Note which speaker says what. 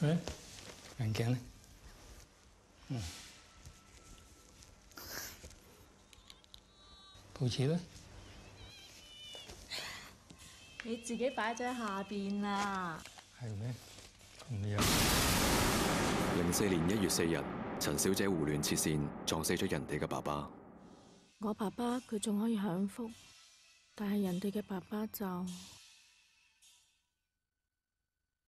Speaker 1: 喂，眼镜呢？嗯。肚脐咧？
Speaker 2: 你自己摆咗喺下边啦。
Speaker 1: 系咩？咁。
Speaker 3: 零四年一月四日，陈小姐胡乱切线，撞死咗人哋嘅爸爸。
Speaker 2: 我爸爸佢仲可以享福，但系人哋嘅爸爸就。